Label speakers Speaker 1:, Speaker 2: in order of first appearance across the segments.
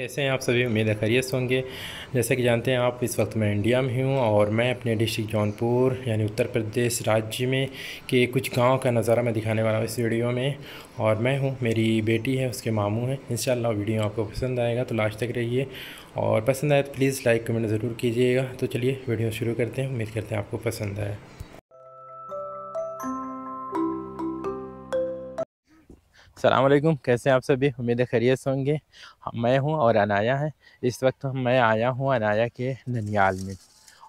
Speaker 1: कैसे हैं आप सभी? उम्मीद है खैरियत होंगे। जैसे कि जानते हैं आप, इस वक्त मैं इंडिया में हूँ और मैं अपने डिस्ट्रिक्ट जौनपुर, यानी उत्तर प्रदेश राज्य में के कुछ गाँव का नज़ारा मैं दिखाने वाला हूँ इस वीडियो में। और मैं हूँ, मेरी बेटी है, उसके मामू हैं। इंशाल्लाह वीडियो आपको पसंद आएगा तो लास्ट तक रहिए। और पसंद आए तो प्लीज़ लाइक, कमेंट ज़रूर कीजिएगा। तो चलिए वीडियो शुरू करते हैं। उम्मीद करते हैं आपको पसंद आए। सलामकुम कैसे हैं आप सभी? उम्मीद खैरियत से होंगे। मैं हूँ और अनाया है। इस वक्त मैं आया हूँ अनाया के ननियाल में।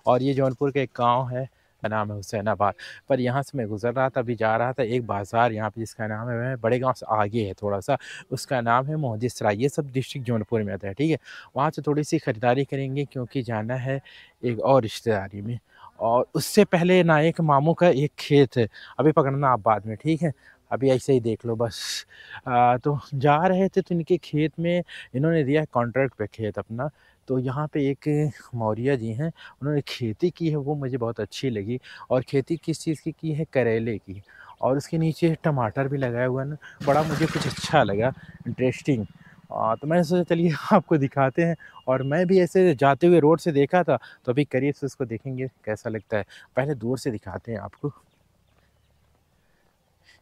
Speaker 1: और ये जौनपुर का एक गाँव है। नाम है हुसैनाबाद पर यहाँ से मैं गुज़र रहा था, अभी जा रहा था एक बाज़ार। यहाँ पे जिसका नाम है, वह बड़े गाँव से आगे है थोड़ा सा उसका नाम है मोहजिद सराय ये सब डिस्ट्रिक्ट जौनपुर में आता है, ठीक है? वहाँ से थोड़ी सी ख़रीदारी करेंगे क्योंकि जाना है एक और रिश्तेदारी में। और उससे पहले ना एक मामू का एक खेत है। अभी पकड़ना आप बाद में, ठीक है? अभी ऐसे ही देख लो बस। आ, तो जा रहे थे तो इनके खेत में इन्होंने दिया है कॉन्ट्रैक्ट पे खेत अपना। तो यहाँ पे एक मौर्या जी हैं उन्होंने खेती की है वो मुझे बहुत अच्छी लगी। और खेती किस चीज़ की की है? करेले की। और उसके नीचे टमाटर भी लगाया हुआ ना बड़ा मुझे कुछ अच्छा लगा इंटरेस्टिंग तो मैंने सोचा चलिए आपको दिखाते हैं। और मैं भी ऐसे जाते हुए रोड से देखा था तो अभी करीब से उसको देखेंगे कैसा लगता है। पहले दूर से दिखाते हैं आपको।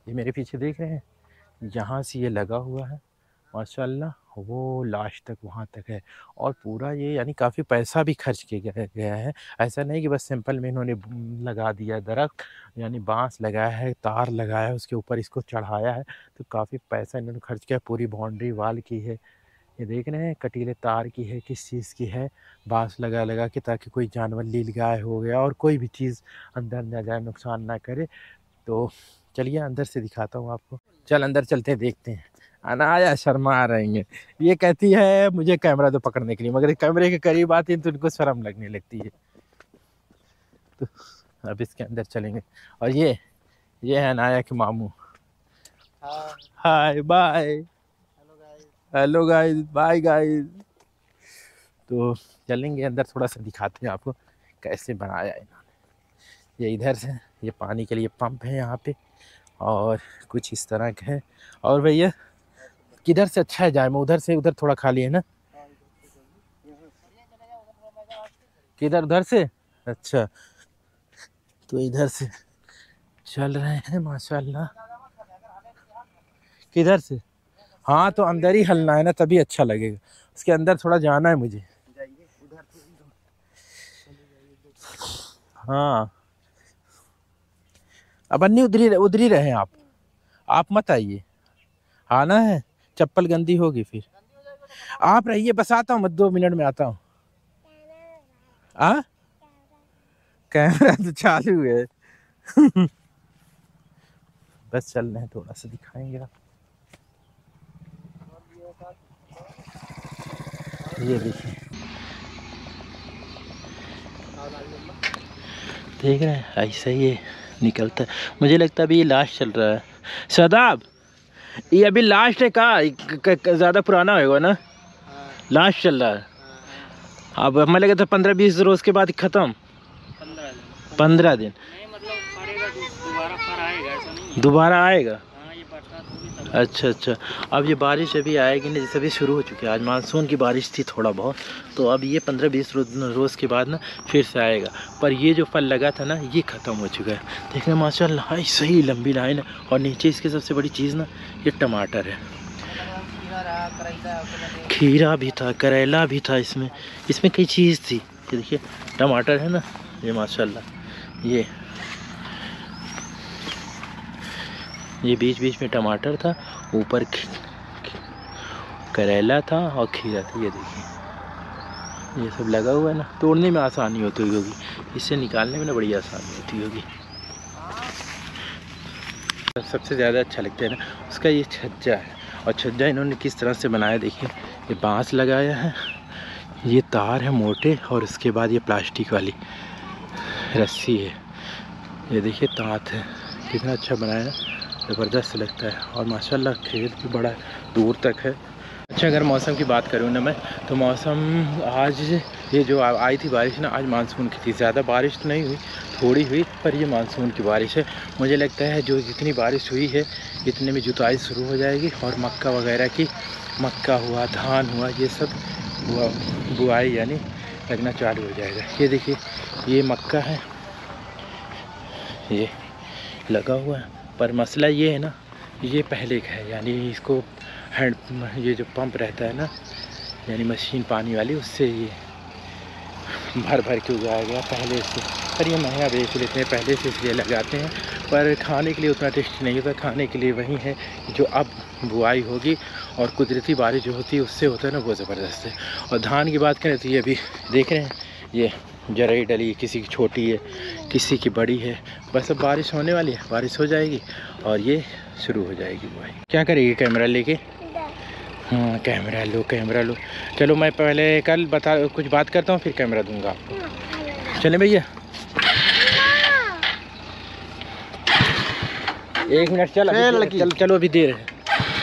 Speaker 1: ये मेरे पीछे देख रहे हैं। यहाँ से ये लगा हुआ है माशाल्लाह वो लास्ट तक वहाँ तक है। और पूरा ये यानी काफ़ी पैसा भी खर्च किया गया, गया है। ऐसा नहीं कि बस सिंपल में इन्होंने लगा दिया दरख्त यानी बाँस लगाया है तार लगाया है उसके ऊपर इसको चढ़ाया है। तो काफ़ी पैसा इन्होंने खर्च किया पूरी बाउंड्री वाल की है। ये देख रहे हैं कटीले तार की है किस चीज़ की है। बाँस लगा लगा के ताकि कोई जानवर लील गाय हो गया और कोई भी चीज़ अंदर ना जाए नुकसान ना करे। तो चलिए अंदर से दिखाता हूँ आपको। चल अंदर चलते हैं देखते हैं। अनाया शर्मा आ रहेंगे ये कहती है मुझे कैमरा तो पकड़ने के लिए मगर कैमरे के करीब आती है तो उनको शर्म लगने लगती है। तो अब इसके अंदर चलेंगे। और ये ये है अनाया के मामू। Hi. Bye hello guys bye guys तो चलेंगे अंदर थोड़ा सा दिखाते हैं आपको कैसे बनाया इन्होंने। ये इधर से ये पानी के लिए पंप है यहाँ पे और कुछ इस तरह के है। और भैया, किधर से अच्छा है जाए मैं उधर से उधर थोड़ा खाली है ना? किधर, उधर से? अच्छा तो इधर से चल रहे हैं, माशाल्लाह। किधर से? हाँ तो अंदर ही हलना है ना, तभी अच्छा लगेगा। उसके अंदर थोड़ा जाना है मुझे। हाँ। अब अन्नी उधरी उधरी रहे आप। आप मत आइए। आना है, चप्पल गंदी होगी फिर। आप रहिए, बस आता हूँ, मैं दो मिनट में आता हूँ। आ? कैमरा तो चालू है। बस चल रहे हैं, थोड़ा सा दिखाएँगे आप। ये देखिए। देख रहे हैं, ऐसा ही है। निकलता है। मुझे लगता है अभी ये लास्ट चल रहा है। सदाब ये अभी लास्ट है कहा? ज़्यादा पुराना होगा ना? लास्ट चल रहा है। अब हमें लगे तो पंद्रह बीस रोज़ के बाद ख़त्म। पंद्रह दिन। दोबारा आएगा? अच्छा अच्छा। अब ये बारिश अभी आएगी नहीं जैसे अभी शुरू हो चुकी है। आज मानसून की बारिश थी थोड़ा बहुत तो अब ये पंद्रह बीस रोज, रोज़ के बाद ना फिर से आएगा। पर ये जो फल लगा था ना, ये ख़त्म हो चुका है। देखने, माशाल्लाह सही लंबी लाइन है। और नीचे इसकी सबसे बड़ी चीज़ ना, ये टमाटर है। खीरा भी था, करेला भी था इसमें। इसमें कई चीज़ थी। देखिए, टमाटर है ना, ये माशाल्लाह, ये। ये बीच बीच में टमाटर था, ऊपर करेला था और खीरा था, ये देखिए। ये सब लगा हुआ है ना, तोड़ने में आसानी होती होगी, इससे निकालने में ना बड़ी आसानी होती होगी। सबसे ज़्यादा अच्छा लगता है ना, उसका ये छज्जा है, और छज्जा इन्होंने किस तरह से बनाया देखिए, ये बाँस लगाया है, ये तार है मोटे, और उसके बाद ये प्लास्टिक वाली रस्सी है, ये देखिए ताँत है, कितना अच्छा बनाया है। ज़बरदस्त लगता है और माशाल्लाह खेत भी बड़ा दूर तक है। अच्छा अगर मौसम की बात करूँ ना मैं तो मौसम आज ये जो आई थी बारिश ना, आज मानसून की थी। ज़्यादा बारिश तो नहीं हुई, थोड़ी हुई, पर ये मानसून की बारिश है। मुझे लगता है जो जितनी बारिश हुई है, इतने में जुताई शुरू हो जाएगी और मक्का वगैरह की, मक्का हुआ, धान हुआ, ये सब बुआ, बुआई यानी लगना चालू हो जाएगा। ये देखिए, ये मक्का है, ये लगा हुआ है। पर मसला ये है ना, ये पहले का है, यानी इसको हैंड ये जो पंप रहता है ना, यानी मशीन पानी वाली, उससे ये भर भर के उगाया गया पहले से। पर ये महँगा बेच लेते हैं, पहले से इसलिए लगाते हैं, पर खाने के लिए उतना टेस्ट नहीं होता, खाने के लिए वही है जो अब बुआई होगी और कुदरती बारिश जो होती है, उससे होता है ना, वो ज़बरदस्त है। और धान की बात करें तो ये अभी देख रहे हैं, ये जरई डली किसी की छोटी है किसी की बड़ी है। बस अब बारिश होने वाली है बारिश हो जाएगी और ये शुरू हो जाएगी बुआई। क्या करेगी कैमरा लेके? हाँ कैमरा लो कैमरा लो। चलो मैं पहले कल बता कुछ बात करता हूँ फिर कैमरा दूँगा। आपको चले भैया। एक मिनट चल अभी चल चलो अभी देर है।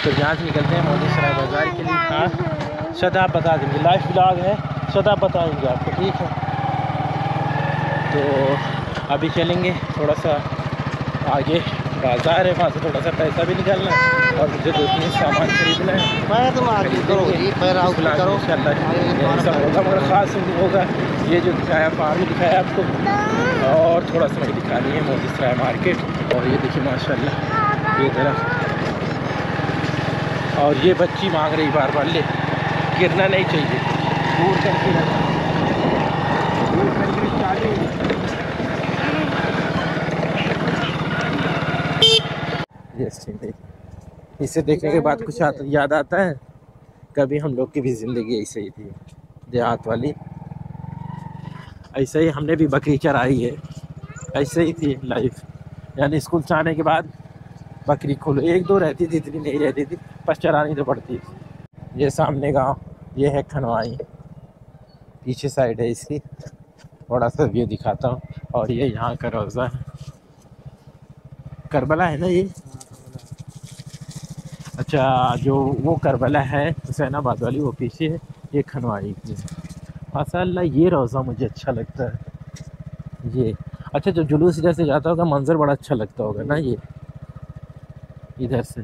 Speaker 1: तो यहाँ से निकलते हैं मोदी सराय बाज़ार के लिए। हाँ सदा बता देंगे लाइफ ब्लॉग है सदा बताएँगे आपको ठीक है। तो अभी चलेंगे थोड़ा सा आगे बाज़ार है वहाँ से थोड़ा सा पैसा भी निकालना है और मुझे दो तीन सामान खरीदना है।
Speaker 2: पैर तुम आगे करो पैर आउट करो।
Speaker 1: इंशाल्लाह
Speaker 2: अरे
Speaker 1: ये
Speaker 2: तुम्हारा
Speaker 1: सब होगा मगर ख़ास होगा। ये जो दिखाया फार्म दिखाया आपको। और थोड़ा सा मुझे दिखानी है मोदी सराय मार्केट। और ये देखिए माशाल्लाह ये तरफ़ और ये बच्ची मांग रही बार बार ले। गिरना नहीं चाहिए। दूर करके रखना। इसे देखने के बाद कुछ आता, याद आता है? कभी हम लोग की भी ज़िंदगी ऐसे ही थी। देहात वाली। ऐसे ही हमने भी बकरी चराई है। ऐसे ही थी लाइफ यानी स्कूल से आने के बाद बकरी खोलो एक दो रहती थी इतनी नहीं रहती थी बस चरानी तो पड़ती थी। ये सामने गाँव ये है खनवाई। पीछे साइड है इसकी। थोड़ा सा व्यू दिखाता हूँ और ये यहाँ का रोज़ा है। करबला है ना ये? अच्छा जो वो करबला है, हुसैनाबाद वाली वो पीछे है, ये खनवाई है। माशाल्लाह, ये रोज़ा मुझे अच्छा लगता है। ये अच्छा जो जुलूस इधर से जाता होगा, मंज़र बड़ा अच्छा लगता होगा ना ये? इधर से।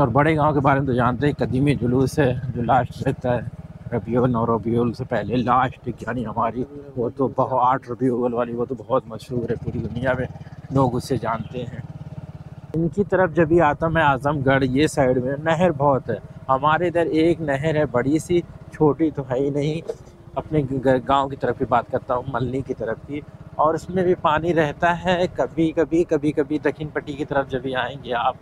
Speaker 1: और बड़े गाँव के बारे में तो जानते हैं, कदीमी जुलूस है, जो लास्ट रहता है। रबीउल और रबीउल से पहले लास्ट यानी हमारी, वो तो बहुत, आठ रबीउल वाली, वो तो बहुत मशहूर है पूरी दुनिया में, लोग उसे जानते हैं। इनकी तरफ़ जब भी आता मैं आजमगढ़, ये साइड में, नहर बहुत है। हमारे इधर एक नहर है, बड़ी सी, छोटी तो है ही नहीं। अपने गाँव की तरफ़ की बात करता हूँ मल्ली की तरफ़ की और उसमें भी पानी रहता है, कभी कभी कभी कभी दक्षिण पट्टी की तरफ़ जब भी आएँगे आप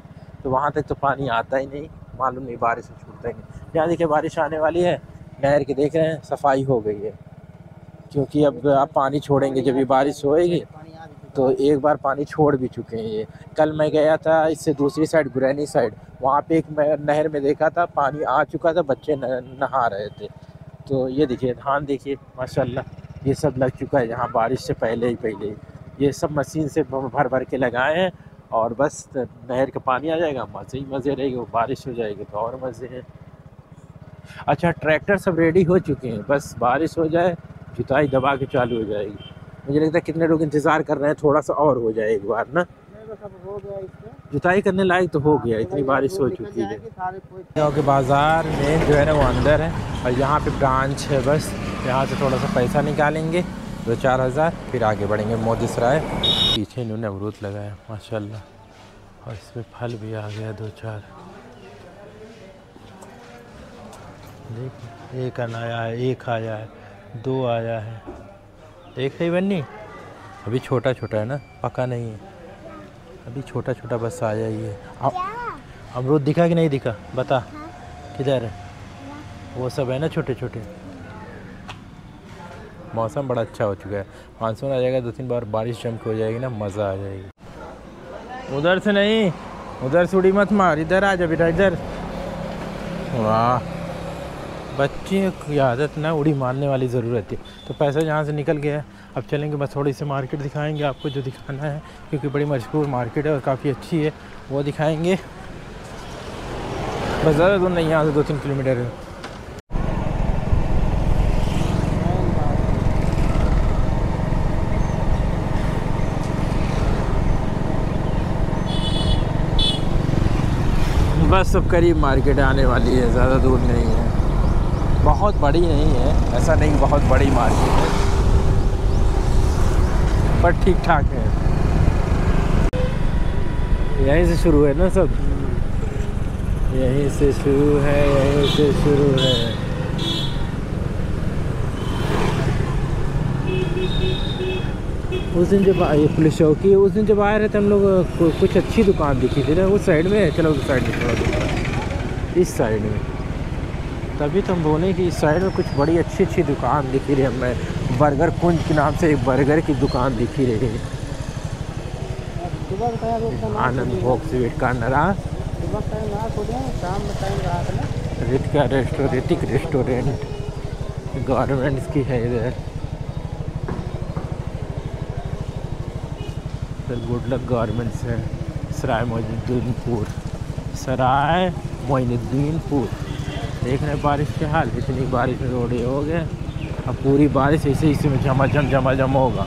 Speaker 1: तो वहाँ तक तो पानी आता ही नहीं। मालूम नहीं, बारिश छूटता ही नहीं यहाँ देखिए, बारिश आने वाली है। नहर के देख रहे हैं, सफ़ाई हो गई है। क्योंकि अब आप पानी छोड़ेंगे, जब भी बारिश होएगी तो एक बार पानी छोड़ भी चुके हैं ये। कल मैं गया था इससे दूसरी साइड, गुरैनी साइड, वहाँ पे एक नहर में देखा था, पानी आ चुका था, बच्चे नहा रहे थे। तो ये देखिए, धान देखिए, माशाल्लाह, ये सब लग चुका है यहाँ बारिश से पहले ही पहले। ही ये सब मशीन से भर भर के लगाए हैं, और बस नहर का पानी आ जाएगा, मज़े ही मज़े रहेगी बारिश हो जाएगी तो और मज़े हैं। अच्छा ट्रैक्टर सब रेडी हो चुके हैं। बस बारिश हो जाए जुताई दबा के चालू हो जाएगी। मुझे लगता है कितने लोग इंतज़ार कर रहे हैं थोड़ा सा और हो जाए एक बार ना? जुताई करने लायक तो हो गया इतनी बारिश हो चुकी है। के बाज़ार में जो है ना वो अंदर है और यहाँ पे ब्रांच है बस। यहाँ से थोड़ा सा पैसा निकालेंगे दो चार हज़ार फिर आगे बढ़ेंगे। मोदी सराय पीछे इन्होंने अमरूद लगाया माशाल्लाह। और इसमें फल भी आ गया दो चार। देख एक आया है एक आया है दो आया है। एक नहीं बननी? अभी छोटा छोटा है ना पका नहीं है। अभी छोटा छोटा बस आया ही है। अमरूद दिखा कि नहीं दिखा? बता। किधर है? वो सब है ना छोटे छोटे मौसम बड़ा अच्छा हो चुका है। मानसून आ जाएगा दो तीन बार बारिश जम के हो जाएगी ना मज़ा आ जाएगी। उधर से नहीं उधर से उड़ी मत मार। इधर आ जा बेटा इधर। वाह। बच्चे की आदत ना उड़ी मारने वाली ज़रूरत है। तो पैसा जहाँ से निकल गया अब चलेंगे बस थोड़ी सी मार्केट दिखाएँगे आपको जो दिखाना है, क्योंकि बड़ी मशहूर मार्केट है और काफ़ी अच्छी है, वो दिखाएँगे। बस ज़्यादा दूर नहीं, यहाँ से दो तीन किलोमीटर है। बस अब करीब मार्केट आने वाली है, ज़्यादा दूर नहीं है। बहुत बड़ी नहीं है, ऐसा नहीं बहुत बड़ी मार्केट है, पर ठीक ठाक है। यहीं से शुरू है ना सब? यहीं से शुरू है, यहीं से शुरू है। उस दिन जब आए पुलिस चौकी उस दिन जब आए रहे थे हम लोग कुछ अच्छी दुकान दिखी थी ना, उस साइड में चलो उस साइड में थोड़ा इस साइड में। तभी तो हम बोले कि इस साइड में कुछ बड़ी अच्छी अच्छी दुकान दिखी रही हमें बर्गर कुंज के नाम से एक बर्गर की दुकान दिखी रही है। आनंद भोग स्वीट कार्नर हाँ
Speaker 2: सुबह का टाइम ना खोले शाम में टाइम रहा था ना
Speaker 1: रिट का रेस्टोरेंट। रेस्टोरेंट गारमेंट्स की है इधर। फिर गुड लक गारमेंट्स है सराय मोइनुद्दीनपुर सराय मोइनुद्दीनपुर देख रहे हैं बारिश के हाल, इतनी बारिश में रोड हो गए अब पूरी बारिश ऐसे इसी में झमाझम झमाझम होगा।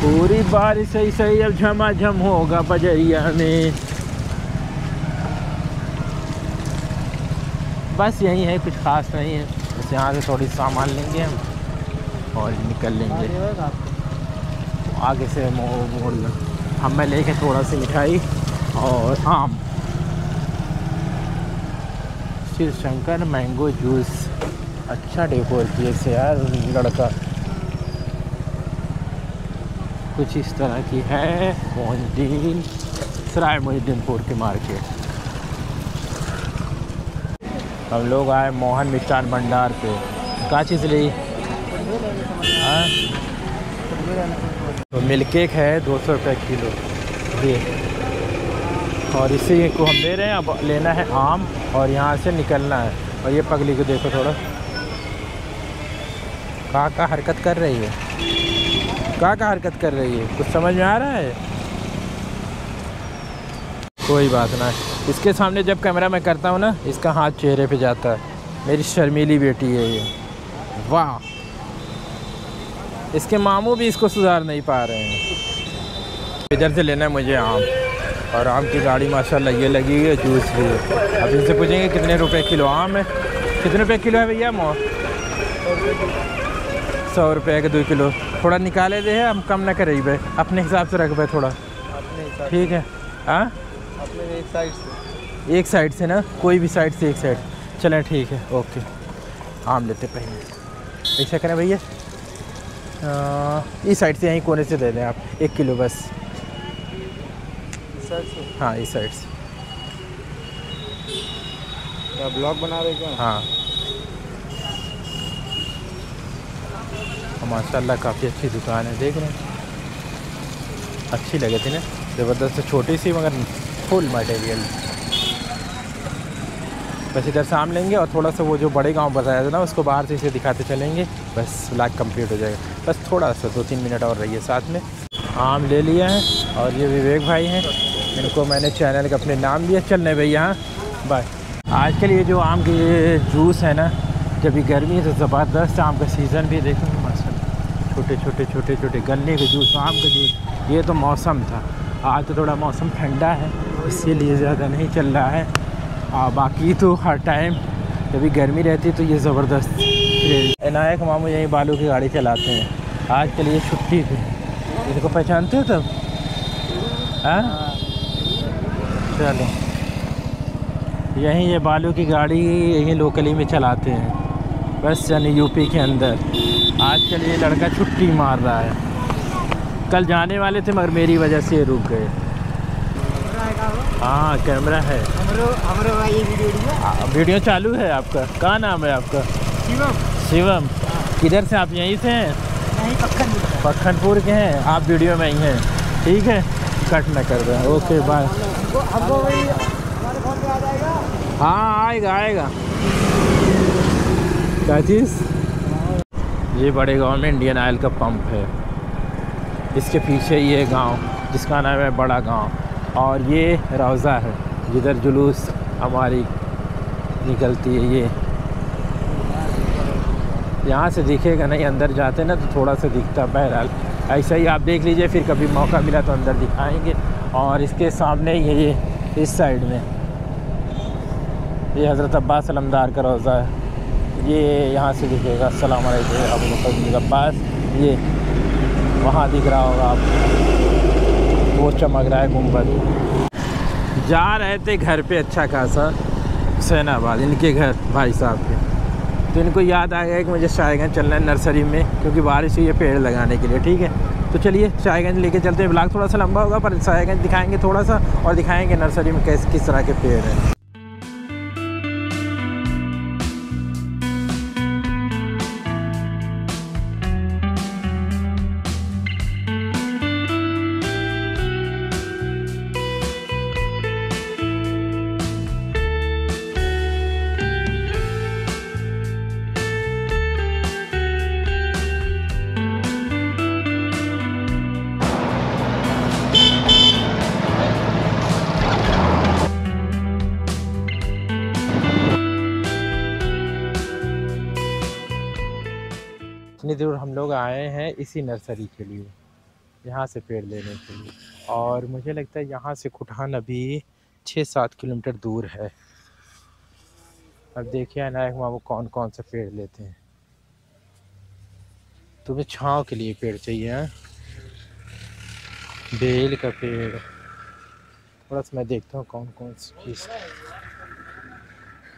Speaker 1: पूरी बारिश ऐसे ही अब झमाझम होगा बजरिया में। बस यही है, कुछ खास नहीं है। बस यहाँ से थोड़ी सामान लेंगे हम और निकल लेंगे। आगे से मोड़ लो हम मैं लेके थोड़ा सी मिठाई और आम। Shiv Shankar mango juice. अच्छा डेकोर किए से यार, लड़का। कुछ इस तरह की है मोहिद्दीन सराय मोहिद्दीनपुर की मार्केट। हम लोग आए मोहन मिष्ठान भंडार पे। क्या चीज़ ली हाँ? तो मिल्क केक है, दो सौ रुपये किलो। ये। और इसी को हम ले रहे हैं, अब लेना है आम, और यहाँ से निकलना है। और ये पगली को देखो थोड़ा। कहाँ का हरकत कर रही है। कहाँ का हरकत कर रही है। कुछ समझ में आ रहा है? कोई बात ना। इसके सामने जब कैमरा मैं करता हूँ ना, इसका हाथ चेहरे पे जाता है। मेरी शर्मीली बेटी है ये। वाह! इसके मामू भी इसको सुधार नहीं पा रहे हैं। इधर से लेना है मुझे आम। और आम की गाड़ी माशाल्लाह ये लगी हुई है जूस भी है। अब इनसे पूछेंगे कितने रुपए किलो आम है। कितने रुपए किलो है भैया मो सौ रुपये का दो किलो। थोड़ा निकाले दे हम कम ना करें भाई। अपने हिसाब से रख भाई थोड़ा। ठीक है। हाँ?
Speaker 2: एक साइड से।
Speaker 1: एक साइड से ना? कोई भी साइड से एक साइड। चलें ठीक है। ओके। आम लेते पहले। ऐसा करें भैया। इस साइड से यहीं कोने से दे दें आप एक किलो बस। हाँ इस साइड से।
Speaker 2: क्या ब्लॉग बना रहे क्या?
Speaker 1: हाँ। माशाल्लाह काफ़ी अच्छी दुकान है देख रहे हैं। अच्छी लगे थी ना ज़बरदस्त छोटी सी मगर फुल मटेरियल बस इधर से आम लेंगे और थोड़ा सा वो जो बड़े गाँव बताया था ना उसको बाहर से इसे दिखाते चलेंगे। बस ब्लैक कंप्लीट हो जाएगा। बस थोड़ा सा दो तीन मिनट और रहिए साथ में। आम ले लिया है और ये विवेक भाई हैं। इनको मैंने चैनल का अपने नाम दिया। चलने भैया हाँ। बाय आजकल ये जो आम के जूस है ना जब ये गर्मी है तो ज़बरदस्त आम का सीज़न भी देखो मौसम छोटे छोटे छोटे छोटे गन्ने के जूस आम का जूस ये तो मौसम था। आज तो थोड़ा मौसम ठंडा है इसीलिए ज़्यादा नहीं चल रहा है। आ, बाकी तो हर टाइम जब गर्मी रहती तो ये ज़बरदस्त। इनायक मामू यहीं बालू की गाड़ी चलाते हैं। आज के लिए छुट्टी थी। इनको पहचानते हो तब? हाँ? चलो। यहीं ये बालू की गाड़ी यहीं लोकली में चलाते हैं। बस यानी यूपी के अंदर। आजकल ये लड़का छुट्टी मार रहा है। कल जाने वाले थे मगर मेरी वजह से रुक गए। हाँ कैमरा है।
Speaker 2: हमरो हमरो भाई ये वीडियो
Speaker 1: वीडियो चालू है आपका। कहाँ नाम है आपका?
Speaker 2: शिवम।
Speaker 1: शिवम किधर से आप यहीं से हैं?
Speaker 2: नहीं पक्कन
Speaker 1: पखनपुर के हैं आप वीडियो में ही हैं। ठीक है? कट ना कर रहे ओके बाय हाँ आएगा आएगा। क्या चीज़? ये बड़े गाँव में इंडियन ऑयल का पंप है। इसके पीछे ये गाँव जिसका नाम है बड़ा गाँव। और ये रोज़ा है। जिधर जुलूस हमारी निकलती है ये। यहाँ से दिखेगा नहीं, अंदर जाते ना तो थोड़ा सा दिखता बहरहाल। ऐसा ही आप देख लीजिए, फिर कभी मौका मिला तो अंदर दिखाएँगे। और इसके सामने ही है ये, इस साइड में। ये हज़रत अब्बास अलमदार का रोज़ा है। ये यहाँ से दिखेगा। अबू अब्बास। ये वहाँ दिख रहा होगा आप। वो चमक रहा है गुंबद जा रहे थे घर पे अच्छा खासा। हुसैनाबाद इनके घर, भाई साहब के। तो इनको याद आ गया कि मुझे शायगंज चलना है नर्सरी में, क्योंकि बारिश हुई है पेड़ लगाने के लिए, ठीक है? तो चलिए, शायगंज लेके चलते हैं। ब्लाग थोड़ा सा लंबा होगा, पर शायगंज दिखाएँगे थोड़ा सा और दिखाएँगे नर्सरी में कैसे, किस तरह के पेड़ हैं। इतनी दूर हम लोग आए हैं इसी नर्सरी के लिए, यहाँ से पेड़ लेने के लिए। और मुझे लगता है यहाँ से कुठान अभी छः सात किलोमीटर दूर है। अब देखिए अनायक माँ, वो कौन कौन से पेड़ लेते हैं। तुम्हें छाँव के लिए पेड़ चाहिए हाँ? बेल का पेड़। थोड़ा सा मैं देखता हूँ कौन कौन सी चीज़।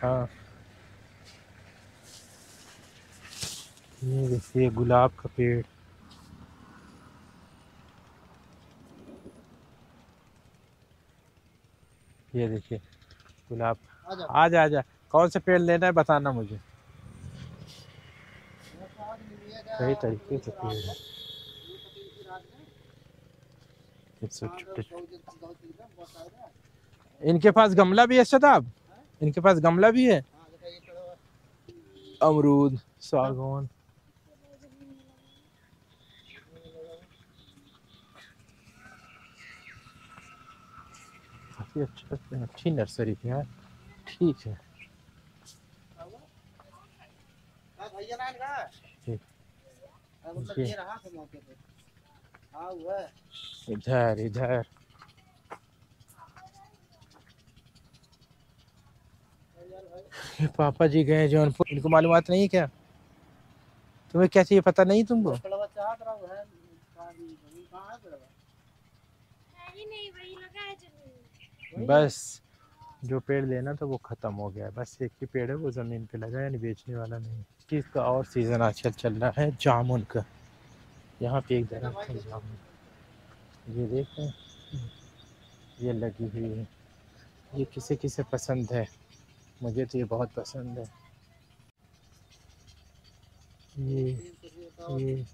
Speaker 1: हाँ। ये देखिए गुलाब का पेड़। ये देखिए गुलाब। आ जा आ जा कौन से पेड़ लेना है बताना मुझे। सही तरीके से पेड़ है। इनके पास गमला भी है शताब? इनके पास गमला भी है? अमरूद सागौन। काफ़ी अच्छा अच्छी नर्सरी थी यार ठीक है। इधर इधर। ये पापा जी गए जौनपुर। इनको मालूमात नहीं है क्या? तुम्हें क्या चाहिए पता नहीं तुमको? बस जो पेड़ लेना था वो ख़त्म हो गया है। बस एक ही पेड़ है वो ज़मीन पे लगा है यानी बेचने वाला नहीं। चीज़ का और सीज़न आजकल चल रहा है? जामुन का। यहाँ पे एक दरख्त है जामुन। ये देखें। ये लगी हुई है। ये किसे किसे पसंद है? मुझे तो ये बहुत पसंद है। ये ये।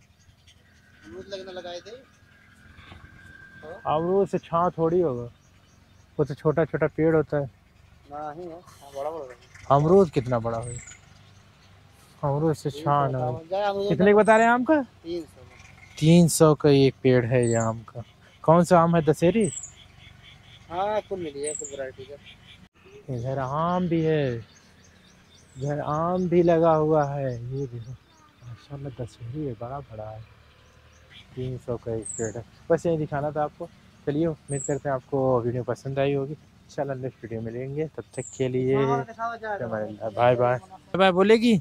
Speaker 1: अमरूद से छाँव थोड़ी होगा। वो तो छोटा छोटा पेड़ होता है। अमरूद कितना बड़ा है? अमरूद से छान है। कितने का बता रहे हैं आम का। तीन सौ का एक पेड़ है ये आम का। कौन सा आम है? दशहरी?
Speaker 2: हाँ कुल मिली है कुल वैरायटी का।
Speaker 1: इधर आम भी है। इधर आम भी लगा हुआ है। ये देखो माशाल्लाह दशहरी है बड़ा बड़ा है। तीन सौ का एक पेड़ है। बस यही दिखाना था आपको। चलिए उम्मीद करते हैं आपको वीडियो पसंद आई होगी। चलो नेक्स्ट वीडियो मिलेंगे। तब तक के लिए बाय। बाय बाय बोलेगी?